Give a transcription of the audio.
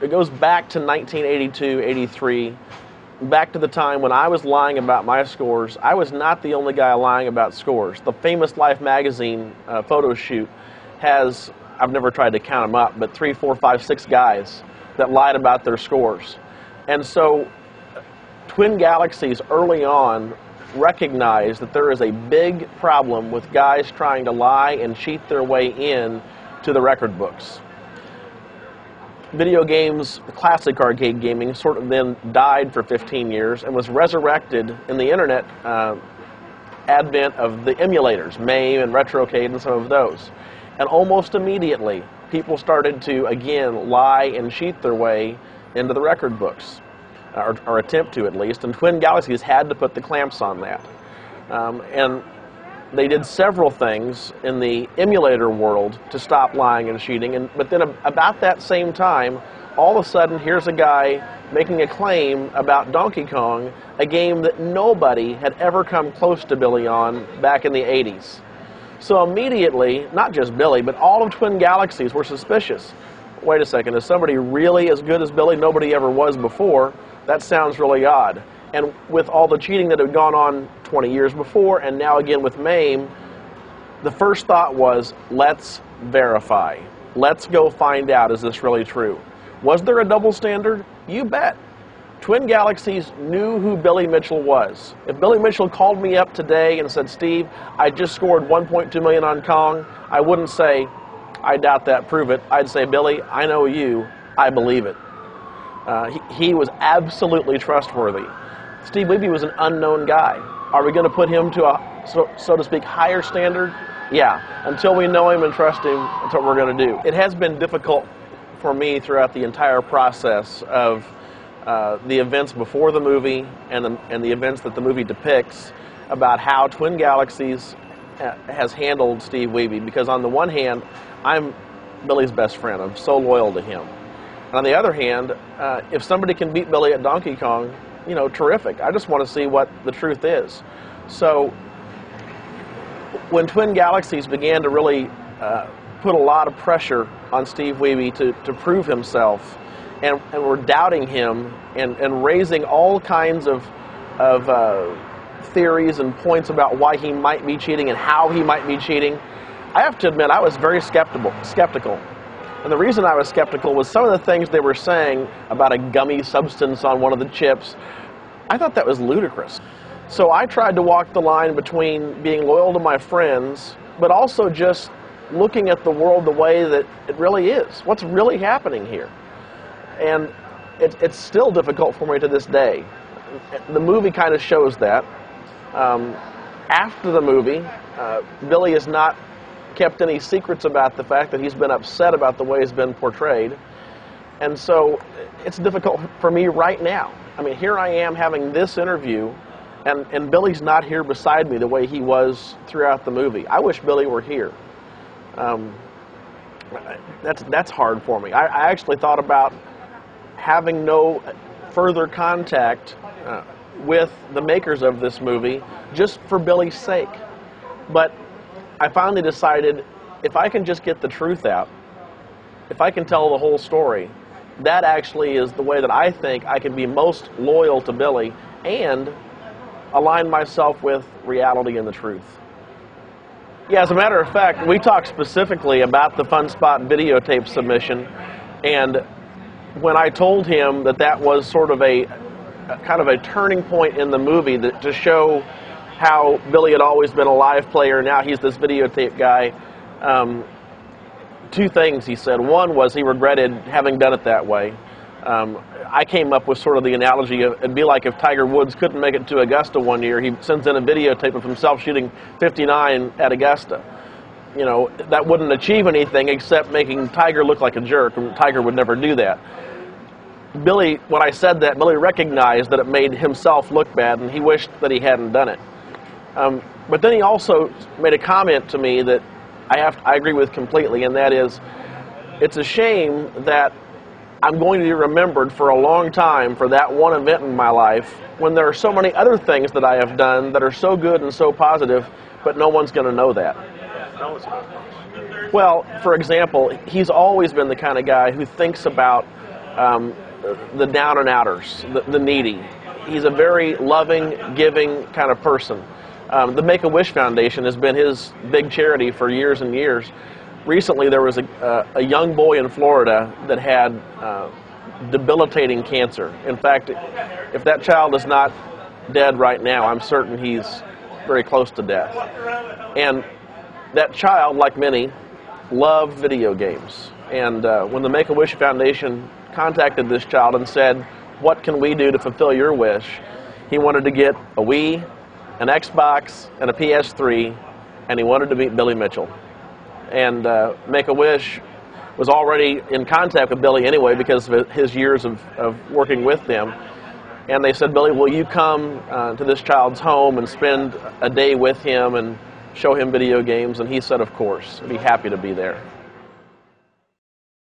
it goes back to 1982, 83, back to the time when I was lying about my scores. I was not the only guy lying about scores. The famous Life magazine uh, photo shoot has, I've never tried to count them up, but three, four, five, six guys that lied about their scores. And so Twin Galaxies early on recognized that there is a big problem with guys trying to lie and cheat their way in to the record books. Video games, classic arcade gaming, sort of then died for 15 years and was resurrected in the internet uh, advent of the emulators, MAME and Retrocade and some of those. And almost immediately, people started to, again, lie and cheat their way into the record books, or, or attempt to at least. And Twin Galaxies had to put the clamps on that. Um, and they did several things in the emulator world to stop lying and cheating. And, but then, about that same time, all of a sudden, here's a guy making a claim about Donkey Kong, a game that nobody had ever come close to Billy on back in the 80s. So immediately, not just Billy, but all of Twin Galaxies were suspicious. Wait a second, is somebody really as good as Billy? Nobody ever was before. That sounds really odd. And with all the cheating that had gone on 20 years before, and now again with MAME, the first thought was, let's verify. Let's go find out, is this really true? Was there a double standard? You bet. Twin Galaxies knew who Billy Mitchell was. If Billy Mitchell called me up today and said, Steve, I just scored 1.2 million on Kong, I wouldn't say, I doubt that, prove it. I'd say, Billy, I know you, I believe it. Uh, he, he, was absolutely trustworthy. Steve Wiebe was an unknown guy. Are we going to put him to a, so, so to speak, higher standard? Yeah. Until we know him and trust him, that's what we're going to do. It has been difficult for me throughout the entire process of uh, the events before the movie and the, and the events that the movie depicts about how Twin Galaxies uh, has handled Steve Wiebe. Because on the one hand, I'm Billy's best friend. I'm so loyal to him. On the other hand, uh, if somebody can beat Billy at Donkey Kong, you know, terrific. I just want to see what the truth is. So when Twin Galaxies began to really uh, put a lot of pressure on Steve Wiebe to, to prove himself, and, and were doubting him and, and raising all kinds of, of uh, theories and points about why he might be cheating and how he might be cheating. I have to admit, I was very skeptical. skeptical. And the reason I was skeptical was some of the things they were saying about a gummy substance on one of the chips. I thought that was ludicrous. So I tried to walk the line between being loyal to my friends, but also just looking at the world the way that it really is. What's really happening here? And it, it's still difficult for me to this day. The movie kind of shows that. Um, after the movie, uh, Billy is not kept any secrets about the fact that he's been upset about the way he's been portrayed. And so it's difficult for me right now. I mean, here I am having this interview, and, and Billy's not here beside me the way he was throughout the movie. I wish Billy were here. Um, that's, that's hard for me. I, I actually thought about having no further contact uh, with the makers of this movie just for Billy's sake. But I finally decided if I can just get the truth out, if I can tell the whole story, that actually is the way that I think I can be most loyal to Billy and align myself with reality and the truth. Yeah, as a matter of fact, we talked specifically about the Fun Spot videotape submission, and when I told him that that was sort of a, kind of a turning point in the movie that, to show how Billy had always been a live player, now he's this videotape guy. Um, two things he said. One was he regretted having done it that way. Um, I came up with sort of the analogy of it'd be like if Tiger Woods couldn't make it to Augusta one year, he sends in a videotape of himself shooting 59 at Augusta you know, that wouldn't achieve anything except making Tiger look like a jerk, and Tiger would never do that. Billy, when I said that, Billy recognized that it made himself look bad, and he wished that he hadn't done it. Um, but then he also made a comment to me that I have I agree with completely, and that is, it's a shame that I'm going to be remembered for a long time for that one event in my life when there are so many other things that I have done that are so good and so positive, but no one's going to know that. Well, for example, he's always been the kind of guy who thinks about um, the down and outers, the, the, needy. He's a very loving, giving kind of person. Um, the Make a Wish Foundation has been his big charity for years and years. Recently, there was a, uh, a young boy in Florida that had uh, debilitating cancer. In fact, if that child is not dead right now, I'm certain he's very close to death. And that child, like many, loved video games. And uh, when the Make a Wish Foundation contacted this child and said, What can we do to fulfill your wish? He wanted to get a Wii, an Xbox, and a PS3, and he wanted to meet Billy Mitchell. And uh, Make a Wish was already in contact with Billy anyway because of his years of, of working with them. And they said, Billy, will you come uh, to this child's home and spend a day with him and show him video games? And he said, Of course, I'd be happy to be there.